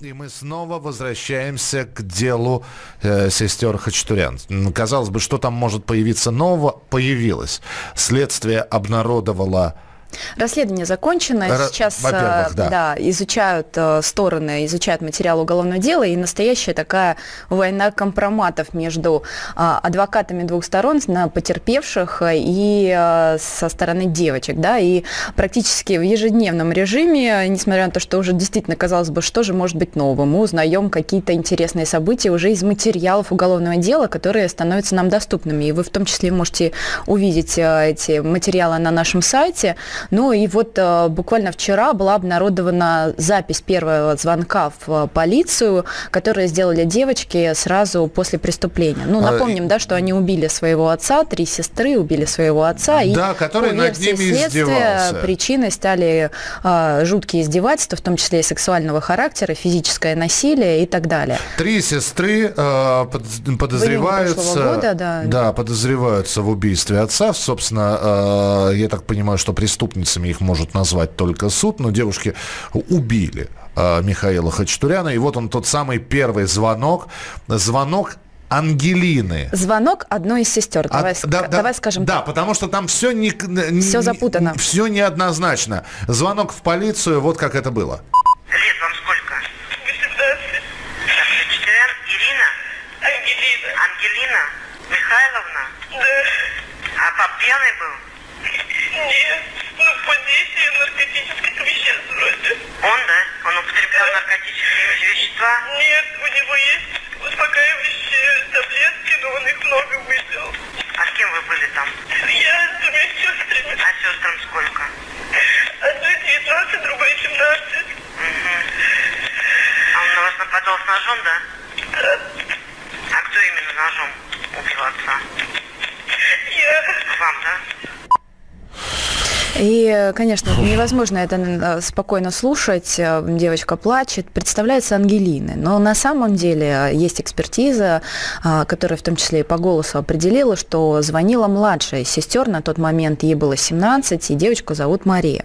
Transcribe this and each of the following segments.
И мы снова возвращаемся к делу э, сестер Хачатурян. Казалось бы, что там может появиться нового? Появилось. Следствие обнародовало Расследование закончено. Р... Сейчас да. Да, изучают э, стороны, изучают материал уголовного дела. И настоящая такая война компроматов между э, адвокатами двух сторон, на потерпевших и э, со стороны девочек. Да, и практически в ежедневном режиме, несмотря на то, что уже действительно казалось бы, что же может быть новым, мы узнаем какие-то интересные события уже из материалов уголовного дела, которые становятся нам доступными. И вы в том числе можете увидеть эти материалы на нашем сайте. Ну и вот э, буквально вчера была обнародована запись первого звонка в э, полицию, которую сделали девочки сразу после преступления. Ну, а, напомним, да, что они убили своего отца, три сестры убили своего отца. Да, и который над ними издевался. Причиной стали э, жуткие издевательства, в том числе и сексуального характера, физическое насилие и так далее. Три сестры э, подозреваются... Года, да. да, подозреваются в убийстве отца. Собственно, э, я так понимаю, что преступление преступницами их может назвать только суд, но девушки убили э, Михаила Хачатуряна. И вот он тот самый первый звонок. Звонок Ангелины. Звонок одной из сестер. Давай, От, да, давай да, скажем Да, так. потому что там все не, не все запутано. Все неоднозначно. Звонок в полицию, вот как это было. Лет вам сколько? 18. Хачатурян Ирина? Ангелина. Ангелина Михайловна? Да. А пап пьяный был? Нет, ну под действием наркотических веществ вроде. Он, да? Он употреблял наркотические вещества? Нет, у него есть успокаивающие таблетки, но он их много выпил. А с кем вы были там? Я с двумя сестрами. А сестрам сколько? Одной 19, другой 17. Угу. А он на вас нападал с ножом, да? Да. А кто именно ножом убил отца? Я. Вам, да? И, конечно, невозможно это э, спокойно слушать. Э, девочка плачет. Представляется Ангелины. Но на самом деле есть экспертиза, которая в том числе и по голосу определила, что звонила младшая сестер. На тот момент ей было 17, и девочку зовут Мария.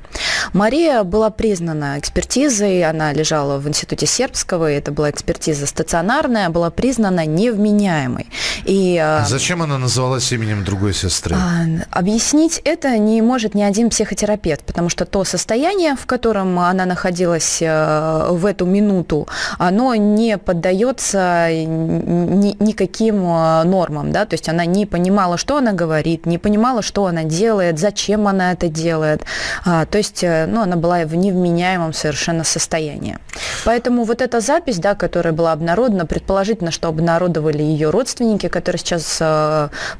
Мария была признана экспертизой, она лежала в институте сербского, и это была экспертиза стационарная, была признана невменяемой. И, зачем она называлась именем другой сестры? А, объяснить это не может ни один психотерапевт, потому что то состояние, в котором она находилась э, в эту минуту, оно не поддается ни, никаким э, нормам, да, то есть она не понимала, что она говорит, не понимала, что она делает, зачем она это делает, а, то есть, э, ну, она была в невменяемом совершенно состоянии. Поэтому вот эта запись, да, которая была обнародована, предположительно, что обнародовали ее родственники, которые сейчас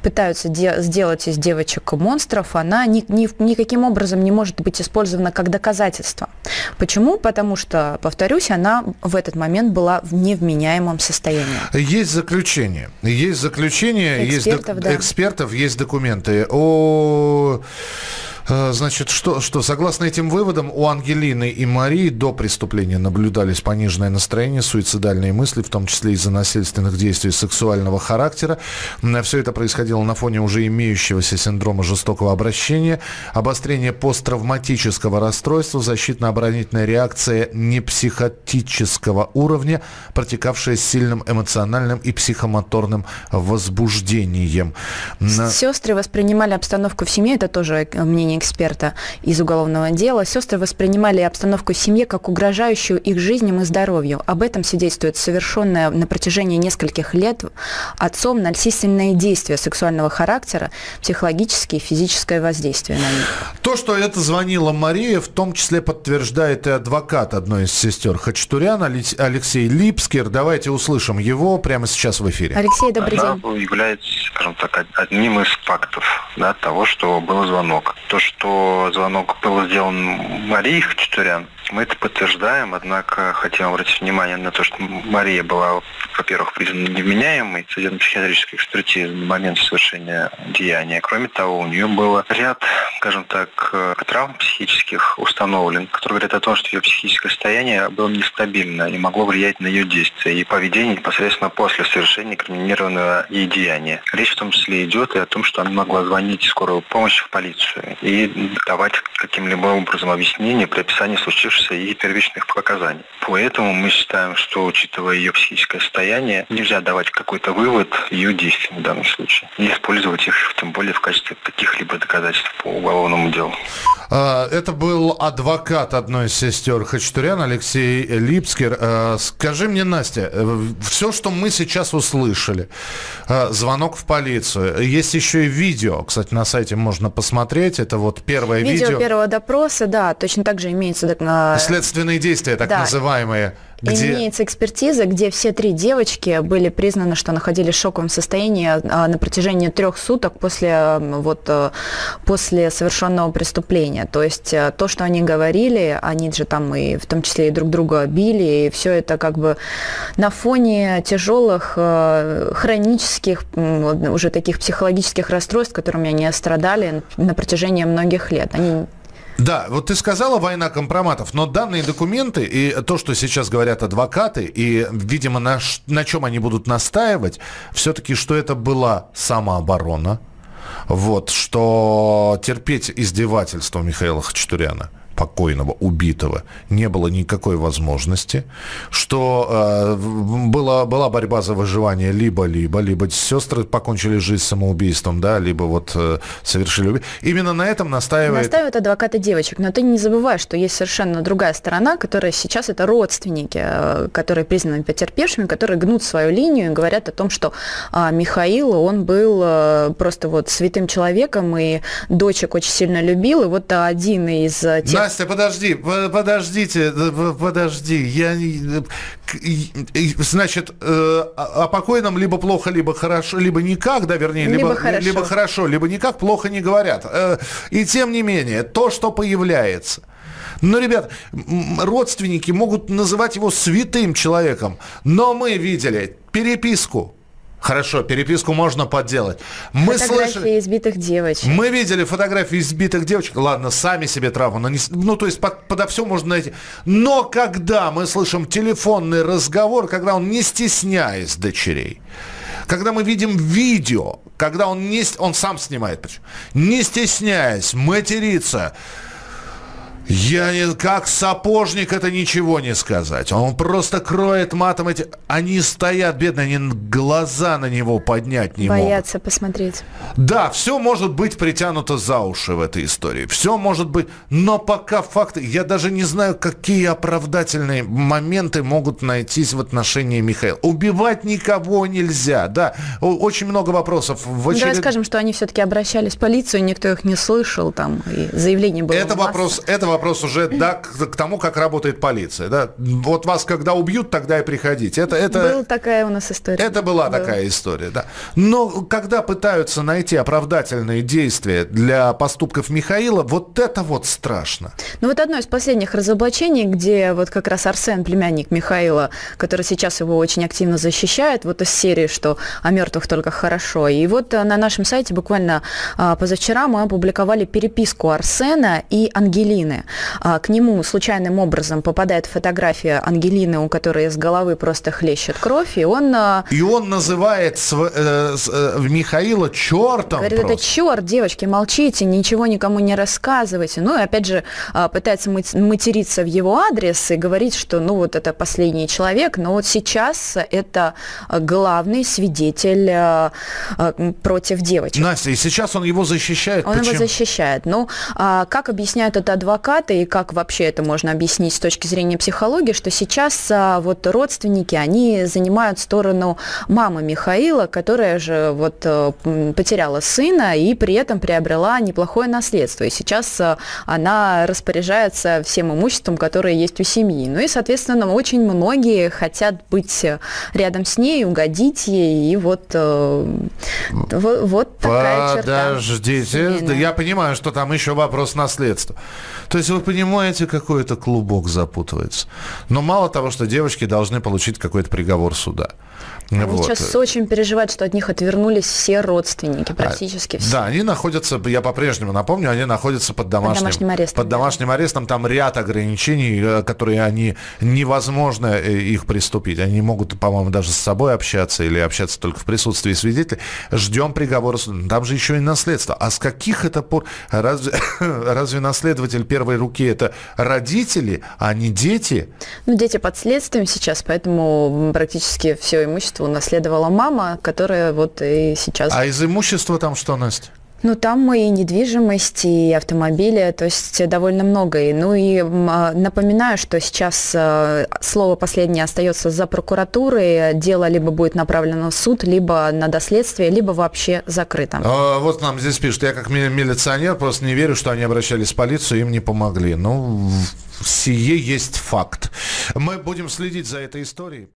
пытаются де- сделать из девочек монстров, она ни, ни, никаким образом не может быть использована как доказательство. Почему? Потому что, повторюсь, она в этот момент была в невменяемом состоянии. Есть заключение. Есть заключение, экспертов, есть до- да. экспертов, есть документы о значит, что, что согласно этим выводам у Ангелины и Марии до преступления наблюдались пониженное настроение, суицидальные мысли, в том числе из-за насильственных действий сексуального характера. Все это происходило на фоне уже имеющегося синдрома жестокого обращения, обострение посттравматического расстройства, защитно-оборонительная реакция непсихотического уровня, протекавшая с сильным эмоциональным и психомоторным возбуждением. Сестры воспринимали обстановку в семье, это тоже мнение мнение эксперта из уголовного дела, сестры воспринимали обстановку в семье как угрожающую их жизням и здоровью. Об этом свидетельствует совершенное на протяжении нескольких лет отцом насильственные действия сексуального характера, психологические и физическое воздействие на них. То, что это звонила Мария, в том числе подтверждает и адвокат одной из сестер Хачатуряна, Алексей Липскер. Давайте услышим его прямо сейчас в эфире. Алексей, добрый Она день. является, скажем так, одним из фактов да, того, что был звонок. То, что звонок был сделан Марии Хачатурян, мы это подтверждаем, однако хотим обратить внимание на то, что Мария была, во-первых, признана невменяемой судебно-психиатрической экспертизы на момент совершения деяния. Кроме того, у нее был ряд, скажем так, э, травм психических установлен, которые говорят о том, что ее психическое состояние было нестабильно и могло влиять на ее действия и поведение непосредственно после совершения криминированного ей деяния. Речь в том числе идет и о том, что она могла звонить скорую помощь в полицию и давать каким-либо образом объяснение при описании случившегося анализа и первичных показаний. Поэтому мы считаем, что, учитывая ее психическое состояние, нельзя давать какой-то вывод ее действиям в данном случае. И использовать их, тем более, в качестве каких-либо доказательств по уголовному делу. А, это был адвокат одной из сестер Хачатурян, Алексей Липскер. А, скажи мне, Настя, э, все, что мы сейчас услышали, а, звонок в полицию, есть еще и видео, кстати, на сайте можно посмотреть, это вот первое видео. Видео первого допроса, да, точно так же имеется... Следственные действия, так да. называемые. Где... Имеется экспертиза, где все три девочки были признаны, что находились в шоковом состоянии а, на протяжении трех суток после, вот, э, после совершенного преступления. То есть э, то, что они говорили, они же там и в том числе и друг друга били, и все это как бы на фоне тяжелых э, хронических, уже таких психологических расстройств, которыми они страдали на протяжении многих лет. Они да, вот ты сказала война компроматов, но данные документы и то, что сейчас говорят адвокаты, и, видимо, на, на чем они будут настаивать, все-таки, что это была самооборона, вот, что терпеть издевательство Михаила Хачатуряна – покойного, убитого, не было никакой возможности, что э, была, была борьба за выживание либо-либо, либо сестры покончили жизнь самоубийством, да, либо вот э, совершили убийство. Именно на этом настаивает... Настаивают адвокаты девочек, но ты не забывай, что есть совершенно другая сторона, которая сейчас это родственники, э, которые признаны потерпевшими, которые гнут свою линию и говорят о том, что э, Михаил, он был э, просто вот святым человеком и дочек очень сильно любил, и вот один из тех... Настя, подожди, подождите, подожди. Я, значит, э, о покойном либо плохо, либо хорошо, либо никак, да, вернее, либо, либо, хорошо. либо хорошо, либо никак, плохо не говорят. Э, и тем не менее, то, что появляется, ну, ребят, родственники могут называть его святым человеком, но мы видели переписку Хорошо, переписку можно подделать. Мы фотографии слышали... избитых девочек. Мы видели фотографии избитых девочек. Ладно, сами себе травму нанесли. Ну, то есть под, подо все можно найти. Но когда мы слышим телефонный разговор, когда он не стесняясь дочерей, когда мы видим видео, когда он, не, он сам снимает, не стесняясь, матерится, я не, как сапожник это ничего не сказать. Он просто кроет матом эти... Они стоят, бедные, они глаза на него поднять не Боятся могут. посмотреть. Да, все может быть притянуто за уши в этой истории. Все может быть... Но пока факты... Я даже не знаю, какие оправдательные моменты могут найтись в отношении Михаила. Убивать никого нельзя, да. Очень много вопросов. В очеред... Давай скажем, что они все-таки обращались в полицию, никто их не слышал, там, и заявление было Это вопрос, это вопрос уже да, к, к тому, как работает полиция. Да? Вот вас когда убьют, тогда и приходите. Это, это, Была такая у нас история. Это была Была. такая история, да. Но когда пытаются найти оправдательные действия для поступков Михаила, вот это вот страшно. Ну вот одно из последних разоблачений, где вот как раз Арсен, племянник Михаила, который сейчас его очень активно защищает, вот из серии, что о мертвых только хорошо. И вот на нашем сайте буквально а, позавчера мы опубликовали переписку Арсена и Ангелины. А, к нему случайным образом попадает фотография Ангелины, у которой из головы просто хлещет кровь, и он... А, и он называет э, э, Михаила чертом Говорит, просто. это черт, девочки, молчите, ничего никому не рассказывайте. Ну и опять же а, пытается материться в его адрес и говорить, что ну вот это последний человек, но вот сейчас это главный свидетель против девочек. Настя, и сейчас он его защищает. Он Почему? его защищает. Ну, как объясняет этот адвокат, адвоката и как вообще это можно объяснить с точки зрения психологии, что сейчас а, вот родственники, они занимают сторону мамы Михаила, которая же вот э, потеряла сына и при этом приобрела неплохое наследство. И сейчас а, она распоряжается всем имуществом, которое есть у семьи. Ну и, соответственно, очень многие хотят быть рядом с ней, угодить ей, и вот, э, вот, вот такая черта. Подождите, я понимаю, что там еще вопрос наследства. То есть вы понимаете, какой это клубок запутывается. Но мало того, что девочки должны получить какой-то приговор суда. Они вот. сейчас очень переживают, что от них отвернулись все родственники, практически все. Да, они находятся, я по-прежнему напомню, они находятся под домашним, под домашним арестом. Под домашним да. арестом там ряд ограничений, э, которые они невозможно э, их приступить. Они могут, по-моему, даже с собой общаться или общаться только в присутствии свидетелей. Ждем приговора. Там же еще и наследство. А с каких это пор разве, разве наследователь первой правой руке это родители, а не дети. Ну, дети под следствием сейчас, поэтому практически все имущество унаследовала мама, которая вот и сейчас... А из имущества там что, Настя? Ну, там и недвижимость, и автомобили, то есть довольно много. И, ну и а, напоминаю, что сейчас а, слово последнее остается за прокуратурой. Дело либо будет направлено в суд, либо на доследствие, либо вообще закрыто. А, вот нам здесь пишут, я как милиционер просто не верю, что они обращались в полицию, им не помогли. Ну, сие есть факт. Мы будем следить за этой историей.